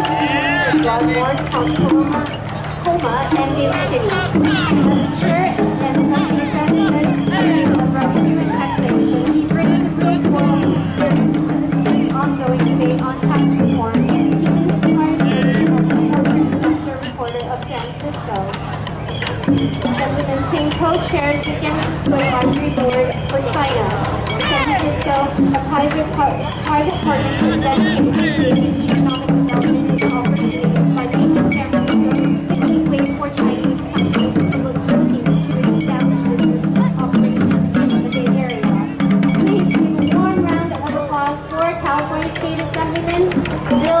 Broadmoor, Tacoma, Coma, and City. As a chair and he brings experience to the city's ongoing debate on tax reform, given his the reporter of San Francisco. Assemblyman Ting co-chairs the San Francisco Advisory Board for China. San Francisco, a private, par- private partnership dedicated Assemblyman Bill.